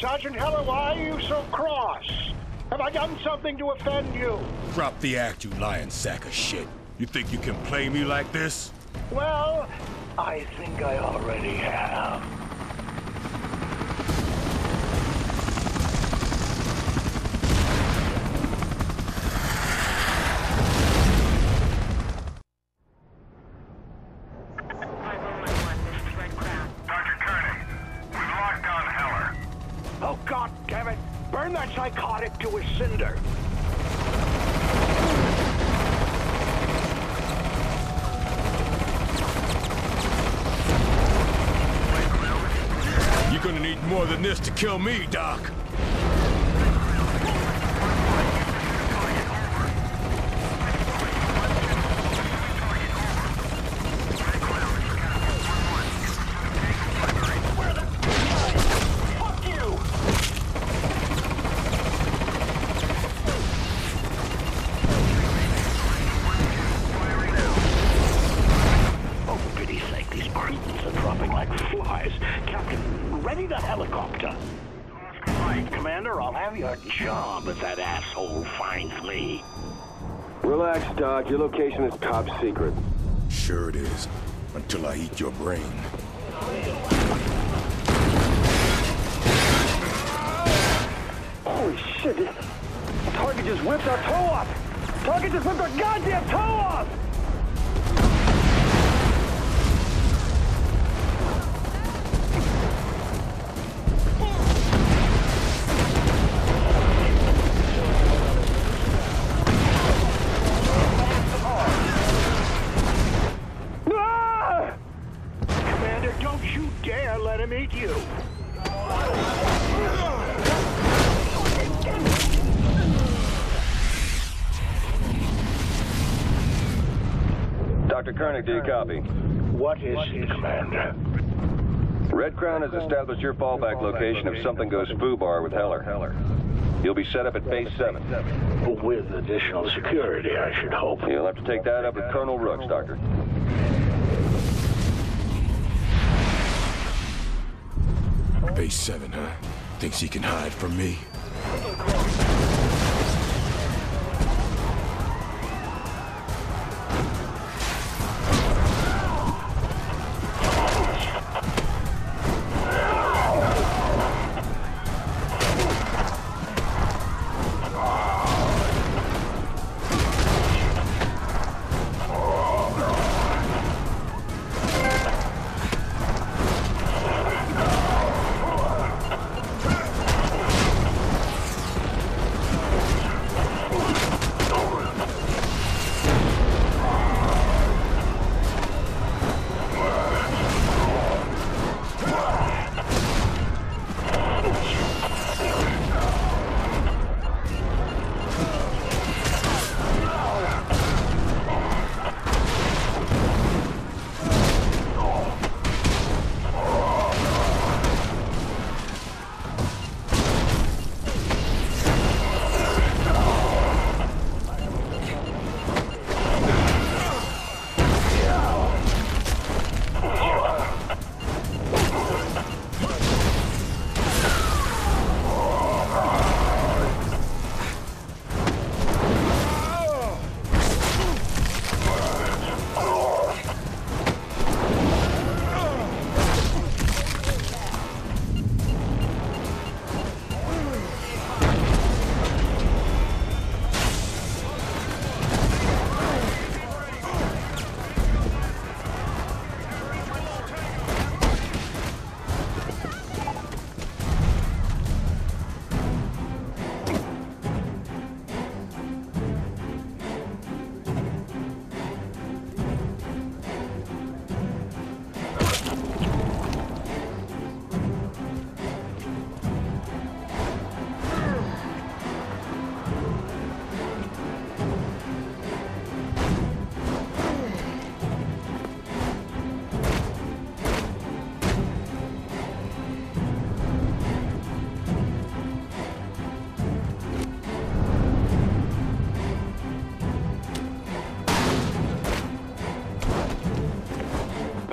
Sergeant Heller, why are you so cross? Have I done something to offend you? Drop the act, you lying sack of shit. You think you can play me like this? Well, I think I already have. You're gonna need more than this to kill me, Doc. Oh, are dropping like flies. Captain, ready the helicopter. Right, Commander, I'll have your job if that asshole finds me. Relax, Doc. Your location is top secret. Sure it is. Until I eat your brain. Holy shit! Target just whipped our toe off! Target just whipped our goddamn toe off! Dr. Koenig, do you copy? What is it, Commander? Red Crown has established your fallback location if something goes FUBAR with Heller. Heller. You'll be set up at Base 7. With additional security, I should hope. You'll have to take that up with Colonel Rooks, Doctor. Base 7, huh? Thinks he can hide from me?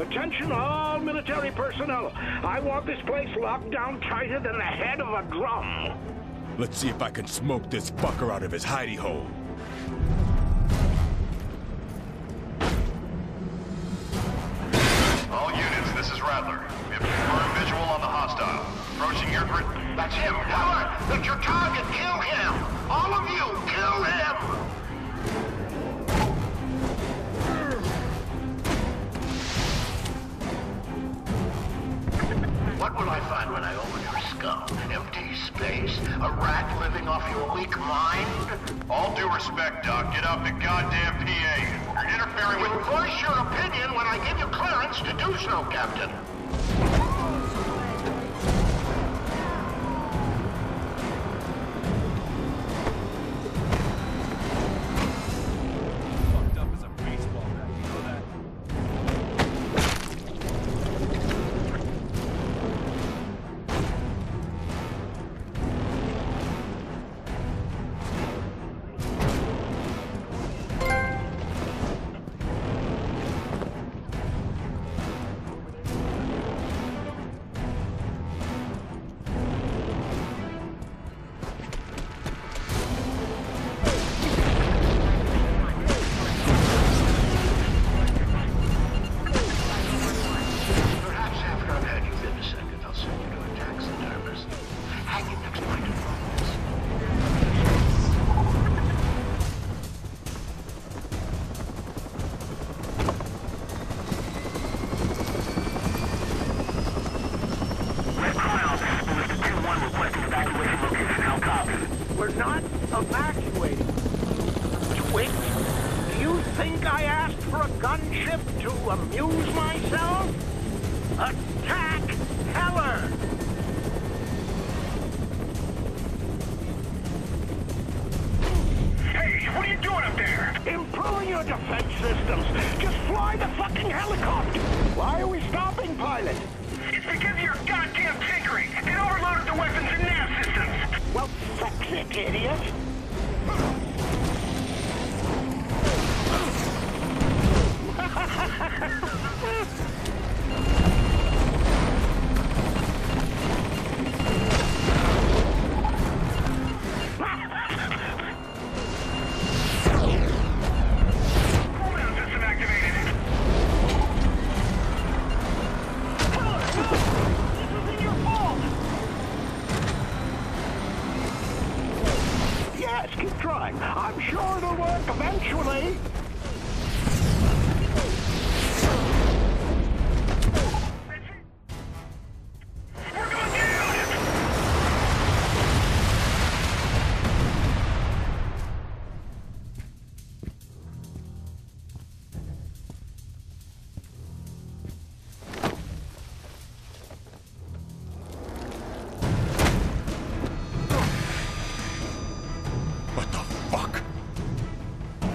Attention all military personnel. I want this place locked down tighter than the head of a drum. Let's see if I can smoke this fucker out of his hidey hole. All units, this is Rattler. We have confirmed visual on the hostile. Approaching your grid. That's him. Heller! That's your target. Kill him. All of you, kill him. Respect, Doc, get off the goddamn PA. You're interfering with... You voice your opinion when I give you clearance to do so, Captain. Improving your defense systems. Just fly the fucking helicopter. Why are we stopping, pilot? It's because of your goddamn tinkering. It overloaded the weapons and nav systems. Well, fix it, idiot. Cooldown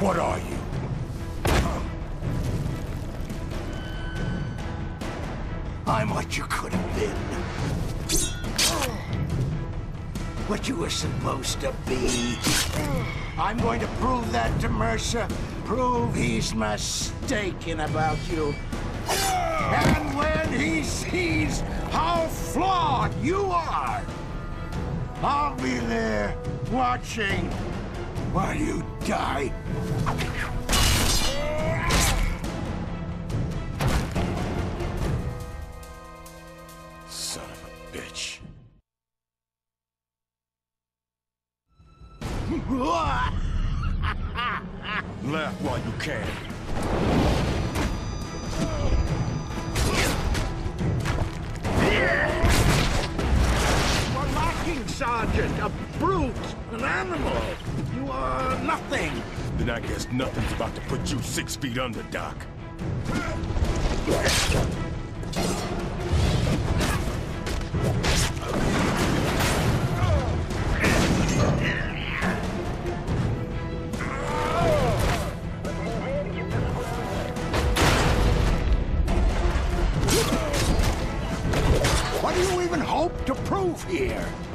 What are you? I'm what you could have been. What you were supposed to be. I'm going to prove that to Mercer. Prove he's mistaken about you. And when he sees how flawed you are, I'll be there watching while you die. Son of a bitch. Laugh while you can. Are lacking, Sergeant. A brute, an animal. You are nothing. Then I guess nothing's about to put you six feet under, Doc.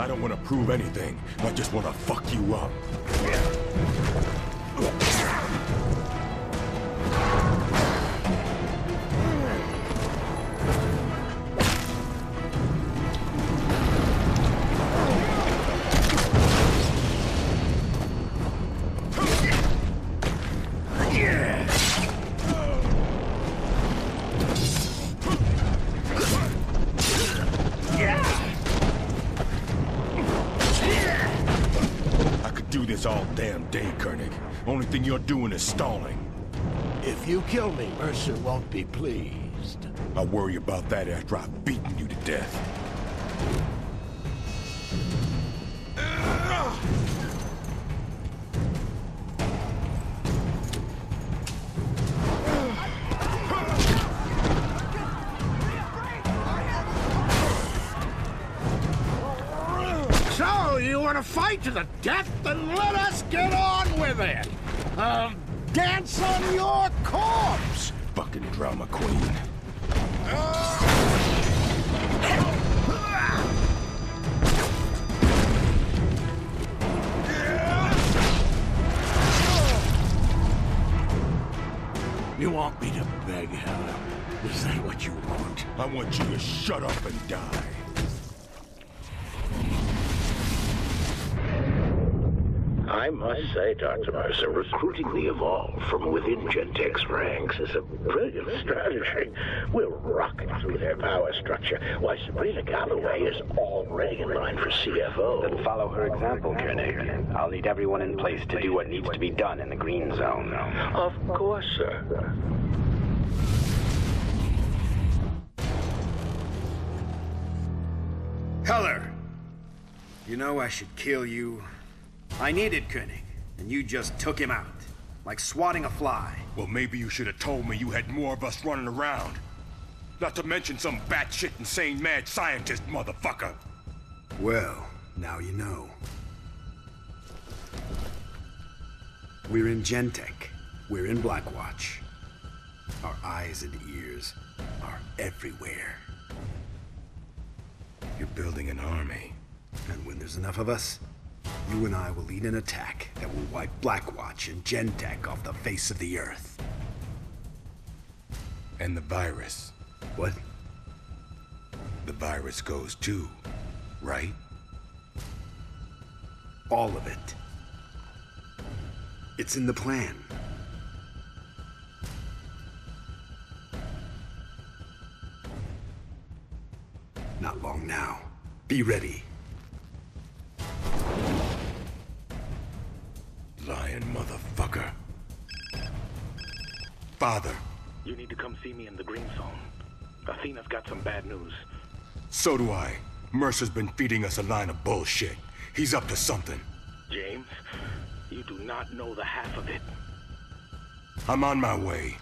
I don't want to prove anything. I just want to fuck you up. Only thing you're doing is stalling. If you kill me, Mercer won't be pleased. I'll worry about that after I've beaten you to death. So, you want to fight to the death? Then let us get on with it. I'll dance on your corpse. Fucking drama queen. You want me to beg, Heller? Is that what you want? I want you to shut up and die. I must say, Dr. Mercer, recruiting the Evolve from within Gentek's ranks is a brilliant strategy. We're rocking through their power structure, Why, Sabrina Galloway is already in line for CFO. Then follow her example, Koenig. I'll need everyone in place to do what needs to be done in the green zone. Of course, sir. Heller! You know I should kill you. I needed Koenig, and you just took him out. Like swatting a fly. Well, maybe you should have told me you had more of us running around. Not to mention some batshit insane mad scientist motherfucker. Well, now you know. We're in Gentek. We're in Blackwatch. Our eyes and ears are everywhere. You're building an army. And when there's enough of us, you and I will lead an attack that will wipe Blackwatch and Gentek off the face of the Earth. And the virus. What? The virus goes too, right? All of it. It's in the plan. Not long now. Be ready. Father, You need to come see me in the green zone. Athena's got some bad news. so do I. Mercer's been feeding us a line of bullshit. He's up to something. James, you do not know the half of it. I'm on my way.